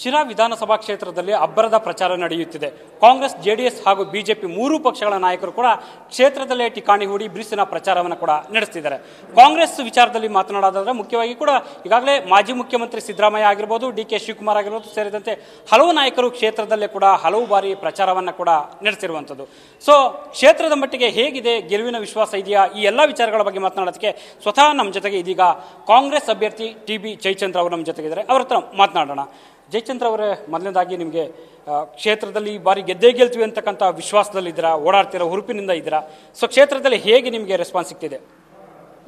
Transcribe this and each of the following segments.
ಶಿರಾ ವಿಧಾನಸಭಾ ಕ್ಷೇತ್ರದಲ್ಲಿ ಅಬ್ಬರದ ಪ್ರಚಾರ ನಡೆಯುತ್ತಿದೆ. ಕಾಂಗ್ರೆಸ್, ಜೆಡಿಎಸ್ ಹಾಗೂ ಬಿಜೆಪಿ ಮೂರೂ ಪಕ್ಷಗಳ ನಾಯಕರು ಕೂಡ ಕ್ಷೇತ್ರದಲ್ಲೇ ಠಿಕಾಣಿ ಹೂಡಿ ಬಿರುಸಿನ ಪ್ರಚಾರವನ್ನು ಕೂಡ ನಡೆಸ್ತಿದ್ದಾರೆ. ಕಾಂಗ್ರೆಸ್ ವಿಚಾರದಲ್ಲಿ ಮಾತನಾಡೋದಾದ್ರೆ ಮುಖ್ಯವಾಗಿ ಕೂಡ ಈಗಾಗಲೇ ಮಾಜಿ ಮುಖ್ಯಮಂತ್ರಿ ಸಿದ್ದರಾಮಯ್ಯ ಆಗಿರ್ಬೋದು, ಡಿ ಕೆ ಶಿವಕುಮಾರ್ ಆಗಿರ್ಬೋದು ಸೇರಿದಂತೆ ಹಲವು ನಾಯಕರು ಕ್ಷೇತ್ರದಲ್ಲೇ ಕೂಡ ಹಲವು ಬಾರಿ ಪ್ರಚಾರವನ್ನು ಕೂಡ ನಡೆಸಿರುವಂಥದ್ದು. ಸೊ ಕ್ಷೇತ್ರದ ಮಟ್ಟಿಗೆ ಹೇಗಿದೆ? ಗೆಲುವಿನ ವಿಶ್ವಾಸ ಇದೆಯಾ? ಈ ಎಲ್ಲ ವಿಚಾರಗಳ ಬಗ್ಗೆ ಮಾತನಾಡೋದಕ್ಕೆ ಸ್ವತಃ ನಮ್ಮ ಜೊತೆಗೆ ಇದೀಗ ಕಾಂಗ್ರೆಸ್ ಅಭ್ಯರ್ಥಿ ಟಿ ಬಿ ಜಯಚಂದ್ರ ಅವರು ನಮ್ಮ ಜೊತೆಗಿದ್ದಾರೆ. ಅವರ ಹತ್ರ ಮಾತನಾಡೋಣ. ಜಯಚಂದ್ರ ಅವರೇ ಮೊದಲನೇದಾಗಿ ನಿಮಗೆ ಕ್ಷೇತ್ರದಲ್ಲಿ ಈ ಬಾರಿ ಗೆದ್ದೇ ಗೆಲ್ತೀವಿ ಅಂತಕ್ಕಂಥ ವಿಶ್ವಾಸದಲ್ಲಿದ್ದೀರಾ ಓಡಾಡ್ತಿರೋ ಹುರುಪಿನಿಂದ ಇದ್ದೀರಾ? ಸೊ ಕ್ಷೇತ್ರದಲ್ಲಿ ಹೇಗೆ ನಿಮಗೆ ರೆಸ್ಪಾನ್ಸ್ ಸಿಗ್ತಿದೆ?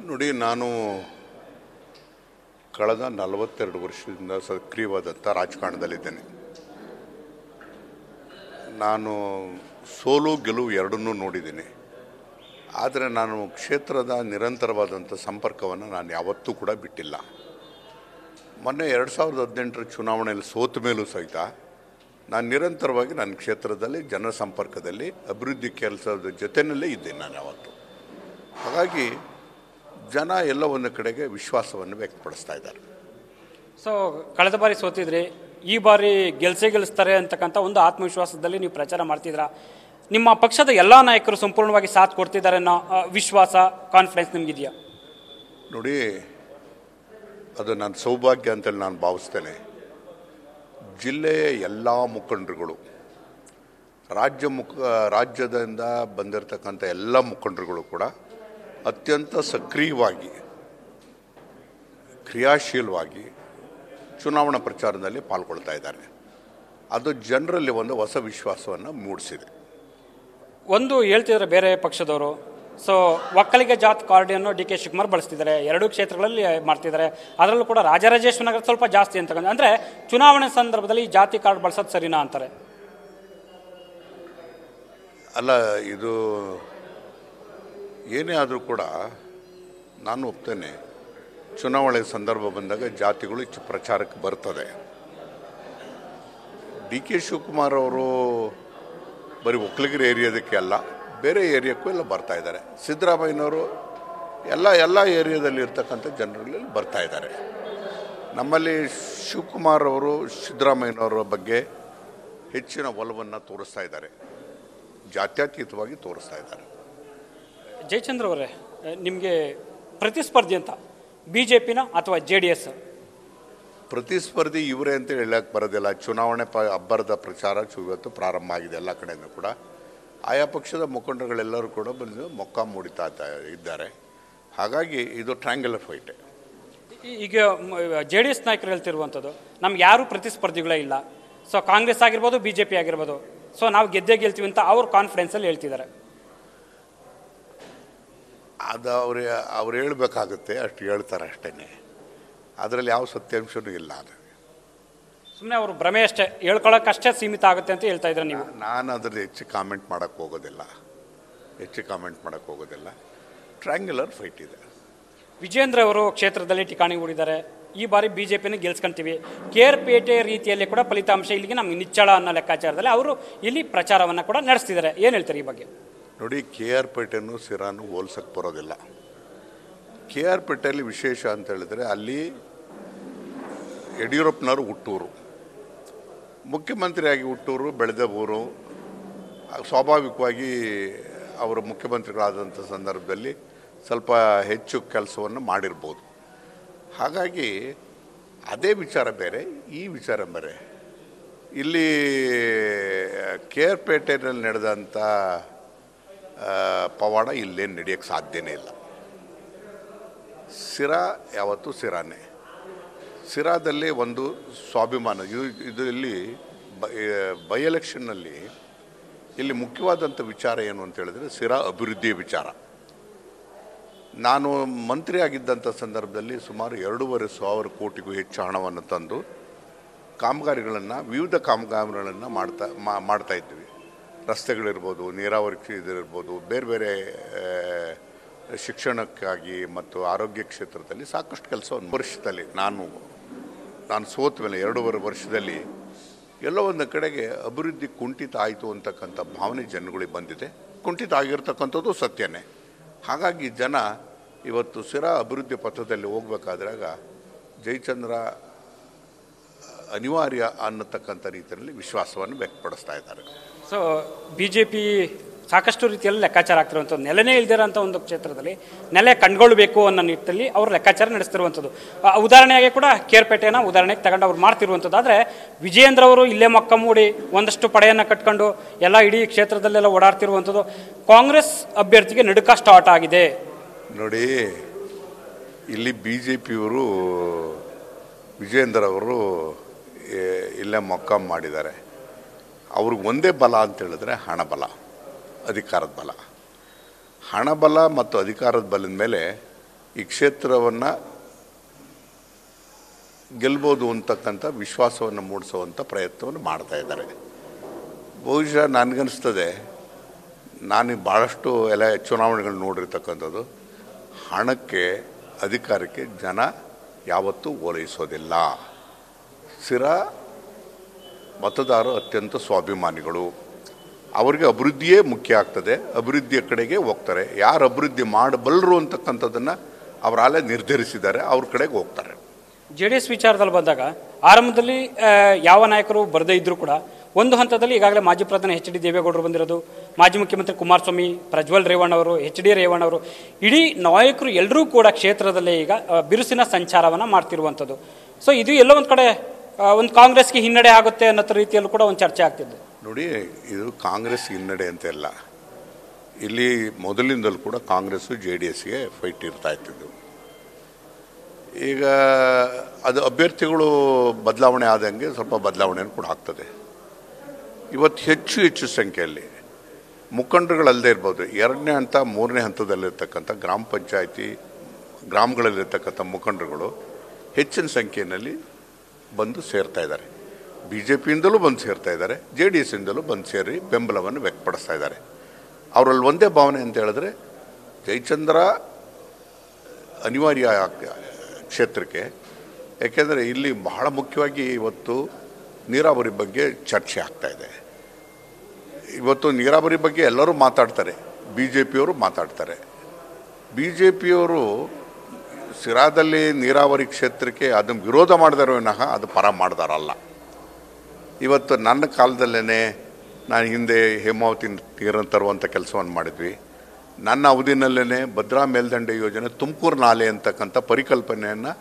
ನೋಡಿ, ನಾನು ಕಳೆದ ನಲವತ್ತೆರಡು ವರ್ಷದಿಂದ ಸಕ್ರಿಯವಾದಂಥ ರಾಜಕಾರಣದಲ್ಲಿದ್ದೇನೆ. ನಾನು ಸೋಲು ಗೆಲುವು ಎರಡನ್ನೂ ನೋಡಿದ್ದೀನಿ. ಆದರೆ ನಾನು ಕ್ಷೇತ್ರದ ನಿರಂತರವಾದಂಥ ಸಂಪರ್ಕವನ್ನು ನಾನು ಯಾವತ್ತೂ ಕೂಡ ಬಿಟ್ಟಿಲ್ಲ. ಮೊನ್ನೆ ಎರಡು ಸಾವಿರದ ಹದಿನೆಂಟರ ಚುನಾವಣೆಯಲ್ಲಿ ಸೋತ ಮೇಲೂ ಸಹಿತ ನಾನು ನಿರಂತರವಾಗಿ ನನ್ನ ಕ್ಷೇತ್ರದಲ್ಲಿ ಜನ ಸಂಪರ್ಕದಲ್ಲಿ ಅಭಿವೃದ್ಧಿ ಕೆಲಸದ ಜೊತೆಯಲ್ಲೇ ಇದ್ದೇನೆ ನಾನು ಯಾವತ್ತು. ಹಾಗಾಗಿ ಜನ ಎಲ್ಲ ಒಂದು ಕಡೆಗೆ ವಿಶ್ವಾಸವನ್ನು ವ್ಯಕ್ತಪಡಿಸ್ತಾ ಇದ್ದಾರೆ. ಸೊ ಕಳೆದ ಬಾರಿ ಸೋತಿದ್ರಿ ಈ ಬಾರಿ ಗೆಲ್ಸೇ ಗೆಲ್ಲಿಸ್ತಾರೆ ಅಂತಕ್ಕಂಥ ಒಂದು ಆತ್ಮವಿಶ್ವಾಸದಲ್ಲಿ ನೀವು ಪ್ರಚಾರ ಮಾಡ್ತಿದ್ದೀರಾ? ನಿಮ್ಮ ಪಕ್ಷದ ಎಲ್ಲ ನಾಯಕರು ಸಂಪೂರ್ಣವಾಗಿ ಸಾಥ್ ಕೊಡ್ತಿದ್ದಾರೆ ಅನ್ನೋ ವಿಶ್ವಾಸ ಕಾನ್ಫಿಡೆನ್ಸ್ ನಿಮಗಿದೆಯಾ? ನೋಡಿ ಅದು ನನ್ನ ಸೌಭಾಗ್ಯ ಅಂತೇಳಿ ನಾನು ಭಾವಿಸ್ತೇನೆ. ಜಿಲ್ಲೆಯ ಎಲ್ಲ ಮುಖಂಡರುಗಳು, ರಾಜ್ಯ ಮುಖ, ರಾಜ್ಯದಿಂದ ಬಂದಿರತಕ್ಕಂಥ ಎಲ್ಲ ಮುಖಂಡರುಗಳು ಕೂಡ ಅತ್ಯಂತ ಸಕ್ರಿಯವಾಗಿ, ಕ್ರಿಯಾಶೀಲವಾಗಿ ಚುನಾವಣಾ ಪ್ರಚಾರದಲ್ಲಿ ಪಾಲ್ಗೊಳ್ತಾ ಇದ್ದಾರೆ. ಅದು ಜನರಲ್ಲಿ ಒಂದು ಹೊಸ ವಿಶ್ವಾಸವನ್ನು ಮೂಡಿಸಿದೆ. ಒಂದು ಹೇಳ್ತಿದ್ರೆ ಬೇರೆ ಪಕ್ಷದವರು ಸೊ ಒಕ್ಕಲಿಗ ಜಾತ್ ಕಾರ್ಡಿಯನ್ನು ಡಿ ಕೆ ಶಿವಕುಮಾರ್ ಬಳಸ್ತಿದ್ದಾರೆ. ಎರಡೂ ಕ್ಷೇತ್ರಗಳಲ್ಲಿ ಮಾಡ್ತಿದ್ದಾರೆ. ಅದರಲ್ಲೂ ಕೂಡ ರಾಜರಾಜೇಶ್ವರ ನಗರ ಸ್ವಲ್ಪ ಜಾಸ್ತಿ ಅಂತ ಅಂದರೆ ಚುನಾವಣೆ ಸಂದರ್ಭದಲ್ಲಿ ಜಾತಿ ಕಾರ್ಡ್ ಬಳಸೋದು ಸರಿನಾ ಅಂತಾರೆ? ಅಲ್ಲ, ಇದು ಏನೇ ಆದರೂ ಕೂಡ ನಾನು ಒಪ್ತೇನೆ, ಚುನಾವಣೆ ಸಂದರ್ಭ ಬಂದಾಗ ಜಾತಿಗಳು ಹೆಚ್ಚು ಪ್ರಚಾರಕ್ಕೆ ಬರ್ತದೆ. ಡಿ ಕೆ ಶಿವಕುಮಾರ್ ಅವರು ಬರೀ ಒಕ್ಕಲಿಗರ ಏರಿಯಾದಕ್ಕೆ ಅಲ್ಲ ಬೇರೆ ಏರಿಯಾಕ್ಕೂ ಎಲ್ಲ ಬರ್ತಾ ಇದ್ದಾರೆ. ಸಿದ್ದರಾಮಯ್ಯನವರು ಎಲ್ಲ ಎಲ್ಲ ಏರಿಯಾದಲ್ಲಿ ಇರ್ತಕ್ಕಂಥ ಜನರಲ್ಲಿ ಬರ್ತಾ ಇದ್ದಾರೆ. ನಮ್ಮಲ್ಲಿ ಶಿವಕುಮಾರ್ ಅವರು ಸಿದ್ದರಾಮಯ್ಯನವರ ಬಗ್ಗೆ ಹೆಚ್ಚಿನ ಒಲವನ್ನು ತೋರಿಸ್ತಾ ಇದ್ದಾರೆ. ಜಾತ್ಯತೀತವಾಗಿ ತೋರಿಸ್ತಾ ಇದ್ದಾರೆ. ಜಯಚಂದ್ರ ಅವರೇ ನಿಮಗೆ ಪ್ರತಿಸ್ಪರ್ಧಿ ಅಂತ ಬಿ ಜೆ ಪಿನ ಅಥವಾ ಜೆ ಡಿ ಎಸ್ ಪ್ರತಿಸ್ಪರ್ಧಿ ಇವರೇ ಅಂತ ಹೇಳಕ್ಕೆ ಬರೋದಿಲ್ಲ. ಚುನಾವಣೆ ಪ ಅಬ್ಬರದ ಪ್ರಚಾರ ಇವತ್ತು ಪ್ರಾರಂಭ ಆಗಿದೆ ಎಲ್ಲ ಕಡೆಯೂ ಕೂಡ. ಆಯಾ ಪಕ್ಷದ ಮುಖಂಡರುಗಳೆಲ್ಲರೂ ಕೂಡ ಬಂದು ಮೊಕ್ಕ ಮೂಡಿತಾ ಇದ್ದ- ಇದ್ದಾರೆ. ಹಾಗಾಗಿ ಇದು ಟ್ರ್ಯಾಂಗ್ಯುಲರ್ ಫೈಟ್ ಈಗ ಜೆ ಡಿ ಎಸ್ ನಾಯಕರು ಹೇಳ್ತಿರುವಂಥದ್ದು ನಮ್ಗೆ ಯಾರೂ ಪ್ರತಿಸ್ಪರ್ಧಿಗಳೇ ಇಲ್ಲ. ಸೊ ಕಾಂಗ್ರೆಸ್ ಆಗಿರ್ಬೋದು ಬಿ ಜೆ ಪಿ ಆಗಿರ್ಬೋದು. ಸೊ ನಾವು ಗೆದ್ದೇ ಗೆಲ್ತೀವಿ ಅಂತ ಅವ್ರ ಕಾನ್ಫಿಡೆನ್ಸಲ್ಲಿ ಹೇಳ್ತಿದ್ದಾರೆ. ಅದು ಅವ್ರು ಅವ್ರು ಹೇಳ್ಬೇಕಾಗುತ್ತೆ ಅಷ್ಟು ಹೇಳ್ತಾರೆ ಅಷ್ಟೇ ಅದರಲ್ಲಿ ಯಾವ ಸತ್ಯಾಂಶನೂ ಇಲ್ಲ ಅದು. ಸುಮ್ಮನೆ ಅವರು ಭ್ರಮೆ ಅಷ್ಟೇ. ಹೇಳ್ಕೊಳ್ಳೋಕ್ಕಷ್ಟೇ ಸೀಮಿತ ಆಗುತ್ತೆ ಅಂತ ಹೇಳ್ತಾ ಇದ್ರೆ ನೀವು. ನಾನು ಅದ್ರಲ್ಲಿ ಹೆಚ್ಚು ಕಾಮೆಂಟ್ ಮಾಡೋಕ್ಕೆ ಹೋಗೋದಿಲ್ಲ. ಹೆಚ್ಚು ಕಾಮೆಂಟ್ ಮಾಡೋಕ್ಕೆ ಹೋಗೋದಿಲ್ಲ. ಟ್ರ್ಯಾಂಗ್ಯುಲರ್ ಫೈಟ್ ಇದೆ. ವಿಜೇಂದ್ರ ಅವರು ಕ್ಷೇತ್ರದಲ್ಲಿ ಠಿಕಾಣಿ ಹೂಡಿದ್ದಾರೆ. ಈ ಬಾರಿ ಬಿ ಜೆ ಪಿನ ಗೆಲ್ಸ್ಕೊಂತೀವಿ. ಕೇರ್ಪೇಟೆ ರೀತಿಯಲ್ಲಿ ಕೂಡ ಫಲಿತಾಂಶ ಇಲ್ಲಿಗೆ ನಮ್ಗೆ ನಿಚ್ಚಳ ಅನ್ನೋ ಲೆಕ್ಕಾಚಾರದಲ್ಲಿ ಅವರು ಇಲ್ಲಿ ಪ್ರಚಾರವನ್ನು ಕೂಡ ನಡೆಸ್ತಿದ್ದಾರೆ. ಏನು ಹೇಳ್ತಾರೆ ಈ ಬಗ್ಗೆ? ನೋಡಿ ಕೆ ಆರ್ ಪೇಟೆನೂ ಸಿರಾನು ಹೋಲ್ಸಕ್ಕೆ ಬರೋದಿಲ್ಲ. ಕೆ ಆರ್ ಪೇಟೆಯಲ್ಲಿ ವಿಶೇಷ ಅಂತ ಹೇಳಿದ್ರೆ ಅಲ್ಲಿ ಯಡಿಯೂರಪ್ಪನವರು ಹುಟ್ಟೂರು. ಮುಖ್ಯಮಂತ್ರಿಯಾಗಿ ಹುಟ್ಟೂರು, ಬೆಳೆದ ಊರು, ಸ್ವಾಭಾವಿಕವಾಗಿ ಅವರು ಮುಖ್ಯಮಂತ್ರಿಗಳಾದಂಥ ಸಂದರ್ಭದಲ್ಲಿ ಸ್ವಲ್ಪ ಹೆಚ್ಚು ಕೆಲಸವನ್ನು ಮಾಡಿರ್ಬೋದು. ಹಾಗಾಗಿ ಅದೇ ವಿಚಾರ ಬೇರೆ, ಈ ವಿಚಾರ ಬೇರೆ. ಇಲ್ಲಿ ಕೆ ಆರ್ ಪೇಟೆಯಲ್ಲಿ ನಡೆದಂಥ ಪವಾಡ ಇಲ್ಲೇನು ನಡೆಯೋಕ್ಕೆ ಸಾಧ್ಯನೇ ಇಲ್ಲ. ಸಿರಾ ಯಾವತ್ತೂ ಸಿರಾನೇ. ಸಿರಾದಲ್ಲಿ ಒಂದು ಸ್ವಾಭಿಮಾನ. ಇದು ಇದರಲ್ಲಿ ಬೈ ಎಲೆಕ್ಷನ್ನಲ್ಲಿ ಇಲ್ಲಿ ಮುಖ್ಯವಾದಂಥ ವಿಚಾರ ಏನು ಅಂತ ಹೇಳಿದ್ರೆ ಸಿರಾ ಅಭಿವೃದ್ಧಿಯ ವಿಚಾರ. ನಾನು ಮಂತ್ರಿ ಆಗಿದ್ದಂಥ ಸಂದರ್ಭದಲ್ಲಿ ಸುಮಾರು ಎರಡೂವರೆ ಸಾವಿರ ಕೋಟಿಗೂ ಹೆಚ್ಚು ಹಣವನ್ನು ತಂದು ಕಾಮಗಾರಿಗಳನ್ನು, ವಿವಿಧ ಕಾಮಗಾರಿಗಳನ್ನು ಮಾಡ್ತಾ ಮಾಡ್ತಾ ಇದ್ವಿ. ರಸ್ತೆಗಳಿರ್ಬೋದು, ನೀರಾವರಿ ಇದಿರ್ಬೋದು ಬೇರೆ ಬೇರೆ ಶಿಕ್ಷಣಕ್ಕಾಗಿ ಮತ್ತು ಆರೋಗ್ಯ ಕ್ಷೇತ್ರದಲ್ಲಿ ಸಾಕಷ್ಟು ಕೆಲಸವನ್ನು ವರ್ಷದಲ್ಲಿ ನಾನು ನಾನು ಸೋತ ಮೇಲೆ ಎರಡೂವರೆ ವರ್ಷದಲ್ಲಿ ಎಲ್ಲೋ ಒಂದು ಕಡೆಗೆ ಅಭಿವೃದ್ಧಿ ಕುಂಠಿತ ಆಯಿತು ಅಂತಕ್ಕಂಥ ಭಾವನೆ ಜನಗಳಿಗೆ ಬಂದಿದೆ. ಕುಂಠಿತ ಆಗಿರ್ತಕ್ಕಂಥದ್ದು ಸತ್ಯನೇ. ಹಾಗಾಗಿ ಜನ ಇವತ್ತು ಸಿರಾ ಅಭಿವೃದ್ಧಿ ಪಥದಲ್ಲಿ ಹೋಗ್ಬೇಕಾದ್ರಾಗ ಜಯಚಂದ್ರ ಅನಿವಾರ್ಯ ಅನ್ನತಕ್ಕಂಥ ರೀತಿಯಲ್ಲಿ ವಿಶ್ವಾಸವನ್ನು ವ್ಯಕ್ತಪಡಿಸ್ತಾ ಇದ್ದಾರೆ. ಸೊ ಬಿ ಜೆ ಪಿ ಸಾಕಷ್ಟು ರೀತಿಯಲ್ಲಿ ಲೆಕ್ಕಾಚಾರ ಆಗ್ತಿರುವಂಥದ್ದು. ನೆಲೆನೇ ಇಲ್ದಿರೋಂಥ ಒಂದು ಕ್ಷೇತ್ರದಲ್ಲಿ ನೆಲೆ ಕಂಡುಕೊಳ್ಬೇಕು ಅನ್ನೋ ನಿಟ್ಟಿನಲ್ಲಿ ಅವರು ಲೆಕ್ಕಾಚಾರ ನಡೆಸ್ತಿರುವಂಥದ್ದು. ಉದಾಹರಣೆಗೆ ಕೂಡ ಕೇರ್ಪೇಟೆನ ಉದಾಹರಣೆಗೆ ತಗೊಂಡು ಅವ್ರು ಮಾಡ್ತಿರುವಂಥದ್ದು. ಆದರೆ ವಿಜಯೇಂದ್ರ ಅವರು ಇಲ್ಲೇ ಮೊಕ್ಕ ಮೂಡಿ ಒಂದಷ್ಟು ಪಡೆಯನ್ನು ಕಟ್ಕೊಂಡು ಎಲ್ಲ ಇಡೀ ಕ್ಷೇತ್ರದಲ್ಲೆಲ್ಲ ಓಡಾಡ್ತಿರುವಂಥದ್ದು ಕಾಂಗ್ರೆಸ್ ಅಭ್ಯರ್ಥಿಗೆ ನಡುಕ ಸ್ಟಾರ್ಟ್ ಆಗಿದೆ. ನೋಡಿ, ಇಲ್ಲಿ ಬಿ ಜೆ ಪಿಯವರು ವಿಜಯೇಂದ್ರ ಅವರು ಇಲ್ಲೇ ಮೊಕ್ಕಾಂ ಮಾಡಿದ್ದಾರೆ. ಅವ್ರಿಗೆ ಒಂದೇ ಬಲ ಅಂತ ಹೇಳಿದ್ರೆ ಹಣ ಬಲ. ಅಧಿಕಾರದ ಬಲ. ಹಣಬಲ ಮತ್ತು ಅಧಿಕಾರದ ಬಲದ ಮೇಲೆ ಈ ಕ್ಷೇತ್ರವನ್ನು ಗೆಲ್ಬೋದು ಅಂತಕ್ಕಂಥ ವಿಶ್ವಾಸವನ್ನು ಮೂಡಿಸುವಂಥ ಪ್ರಯತ್ನವನ್ನು ಮಾಡ್ತಾ ಇದ್ದಾರೆ. ಬಹುಶಃ ನನಗನ್ನಿಸ್ತದೆ ನಾನು ಭಾಳಷ್ಟು ಎಲ್ಲ ಚುನಾವಣೆಗಳು ನೋಡಿರ್ತಕ್ಕಂಥದ್ದು, ಹಣಕ್ಕೆ, ಅಧಿಕಾರಕ್ಕೆ ಜನ ಯಾವತ್ತೂ ಓಲೈಸೋದಿಲ್ಲ. ಸ್ಥಿರ ಮತದಾರರು ಅತ್ಯಂತ ಸ್ವಾಭಿಮಾನಿಗಳು. ಅವರಿಗೆ ಅಭಿವೃದ್ಧಿಯೇ ಮುಖ್ಯ ಆಗ್ತದೆ. ಅಭಿವೃದ್ಧಿಯ ಕಡೆಗೆ ಹೋಗ್ತಾರೆ. ಯಾರು ಅಭಿವೃದ್ಧಿ ಮಾಡಬಲ್ಲರು ಅಂತಕ್ಕಂಥದ್ದನ್ನು ಅವರಲ್ಲೇ ನಿರ್ಧರಿಸಿದ್ದಾರೆ. ಅವ್ರ ಕಡೆಗೆ ಹೋಗ್ತಾರೆ. ಜೆ ಡಿ ಎಸ್ ವಿಚಾರದಲ್ಲಿ ಬಂದಾಗ ಆರಂಭದಲ್ಲಿ ಯಾವ ನಾಯಕರು ಬರದೇ ಇದ್ದರೂ ಕೂಡ ಒಂದು ಹಂತದಲ್ಲಿ ಈಗಾಗಲೇ ಮಾಜಿ ಪ್ರಧಾನಿ ಎಚ್ ಡಿ ದೇವೇಗೌಡರು ಬಂದಿರೋದು, ಮಾಜಿ ಮುಖ್ಯಮಂತ್ರಿ ಕುಮಾರಸ್ವಾಮಿ, ಪ್ರಜ್ವಲ್ ರೇವಣ್ಣ ಅವರು, ಎಚ್ ಡಿ ರೇವಣ್ಣ ಅವರು, ಇಡೀ ನಾಯಕರು ಎಲ್ಲರೂ ಕೂಡ ಕ್ಷೇತ್ರದಲ್ಲೇ ಈಗ ಬಿರುಸಿನ ಸಂಚಾರವನ್ನು ಮಾಡ್ತಿರುವಂಥದ್ದು. ಸೊ ಇದು ಎಲ್ಲೋ ಒಂದು ಕಡೆ ಒಂದು ಕಾಂಗ್ರೆಸ್ಗೆ ಹಿನ್ನಡೆ ಆಗುತ್ತೆ ಅನ್ನೋ ರೀತಿಯಲ್ಲೂ ಕೂಡ ಒಂದು ಚರ್ಚೆ ಆಗ್ತಿದೆ ನೋಡಿ, ಇದು ಕಾಂಗ್ರೆಸ್ ಹಿನ್ನಡೆ ಅಂತೆಲ್ಲ ಇಲ್ಲಿ ಮೊದಲಿಂದಲೂ ಕೂಡ ಕಾಂಗ್ರೆಸ್ಸು ಜೆ ಡಿ ಎಸ್ಗೆ ಫೈಟ್ ಇರ್ತಾ ಇತ್ತಿದ್ದು ಈಗ ಅದು ಅಭ್ಯರ್ಥಿಗಳು ಬದಲಾವಣೆ ಆದಂಗೆ ಸ್ವಲ್ಪ ಬದಲಾವಣೆಯನ್ನು ಕೂಡ ಆಗ್ತದೆ. ಇವತ್ತು ಹೆಚ್ಚು ಹೆಚ್ಚು ಸಂಖ್ಯೆಯಲ್ಲಿ ಮುಖಂಡರುಗಳಲ್ಲದೆ ಇರ್ಬೋದು, ಎರಡನೇ ಹಂತ, ಮೂರನೇ ಹಂತದಲ್ಲಿರ್ತಕ್ಕಂಥ ಗ್ರಾಮ ಪಂಚಾಯಿತಿ, ಗ್ರಾಮಗಳಲ್ಲಿರ್ತಕ್ಕಂಥ ಮುಖಂಡರುಗಳು ಹೆಚ್ಚಿನ ಸಂಖ್ಯೆಯಲ್ಲಿ ಬಂದು ಸೇರ್ತಾ ಇದ್ದಾರೆ. ಬಿ ಜೆ ಪಿಯಿಂದಲೂ ಬಂದು ಸೇರ್ತಾ ಇದ್ದಾರೆ, ಜೆ ಡಿ ಎಸ್ಸಿಂದಲೂ ಬಂದು ಸೇರಿ ಬೆಂಬಲವನ್ನು ವ್ಯಕ್ತಪಡಿಸ್ತಾ ಇದ್ದಾರೆ. ಅವರಲ್ಲಿ ಒಂದೇ ಭಾವನೆ ಅಂತ ಹೇಳಿದ್ರೆ ಜಯಚಂದ್ರ ಅನಿವಾರ್ಯ ಕ್ಷೇತ್ರಕ್ಕೆ, ಏಕೆಂದರೆ ಇಲ್ಲಿ ಬಹಳ ಮುಖ್ಯವಾಗಿ ಇವತ್ತು ನೀರಾವರಿ ಬಗ್ಗೆ ಚರ್ಚೆ ಆಗ್ತಾ ಇದೆ. ಇವತ್ತು ನೀರಾವರಿ ಬಗ್ಗೆ ಎಲ್ಲರೂ ಮಾತಾಡ್ತಾರೆ ಬಿ ಜೆ ಪಿಯವರು ಮಾತಾಡ್ತಾರೆ. ಬಿ ಜೆ ಪಿಯವರು ಸಿರಾದಲ್ಲಿ ನೀರಾವರಿ ಕ್ಷೇತ್ರಕ್ಕೆ ಅದನ್ನು ವಿರೋಧ ಮಾಡಿದಾರೋ ವಿನಃ ಅದು ಪರ ಮಾಡ್ದಾರಲ್ಲ. ಇವತ್ತು ನನ್ನ ಕಾಲದಲ್ಲೇ ನಾನು ಹಿಂದೆ ಹೇಮಾವತಿ ನೀರನ್ನು ತರುವಂಥ ಕೆಲಸವನ್ನು ಮಾಡಿದ್ವಿ. ನನ್ನ ಅವಧಿನಲ್ಲೇ ಭದ್ರಾ ಮೇಲ್ದಂಡೆ ಯೋಜನೆ ತುಮಕೂರು ನಾಲೆ ಅಂತಕ್ಕಂಥ ಪರಿಕಲ್ಪನೆಯನ್ನು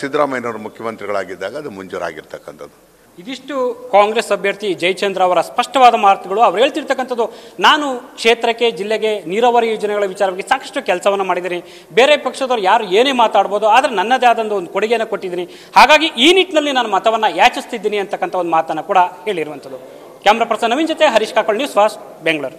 ಸಿದ್ದರಾಮಯ್ಯನವರು ಮುಖ್ಯಮಂತ್ರಿಗಳಾಗಿದ್ದಾಗ ಅದು ಮುಂಜೂರಾಗಿರ್ತಕ್ಕಂಥದ್ದು. ಇದಿಷ್ಟು ಕಾಂಗ್ರೆಸ್ ಅಭ್ಯರ್ಥಿ ಜಯಚಂದ್ರ ಅವರ ಸ್ಪಷ್ಟವಾದ ಮಾತುಗಳು. ಅವ್ರು ಹೇಳ್ತಿರ್ತಕ್ಕಂಥದ್ದು, ನಾನು ಕ್ಷೇತ್ರಕ್ಕೆ, ಜಿಲ್ಲೆಗೆ ನೀರಾವರಿ ಯೋಜನೆಗಳ ವಿಚಾರವಾಗಿ ಸಾಕಷ್ಟು ಕೆಲಸವನ್ನು ಮಾಡಿದ್ದೀನಿ. ಬೇರೆ ಪಕ್ಷದವ್ರು ಯಾರು ಏನೇ ಮಾತಾಡ್ಬೋದು, ಆದರೆ ನನ್ನದೇ ಆದಂಥ ಒಂದು ಕೊಡುಗೆಯನ್ನು ಕೊಟ್ಟಿದ್ದೀನಿ. ಹಾಗಾಗಿ ಈ ನಿಟ್ಟಿನಲ್ಲಿ ನಾನು ಮತವನ್ನು ಯಾಚಿಸ್ತಿದ್ದೀನಿ ಅಂತಕ್ಕಂಥ ಒಂದು ಮಾತನ್ನು ಕೂಡ ಹೇಳಿರುವಂಥದ್ದು. ಕ್ಯಾಮ್ರಾ ಪರ್ಸನ್ ನವೀನ್ ಜೊತೆ ಹರೀಶ್ ಕಾಕೋಳ್ ನ್ಯೂಸ್ ಫಾಸ್ಟ್, ಬೆಂಗಳೂರು.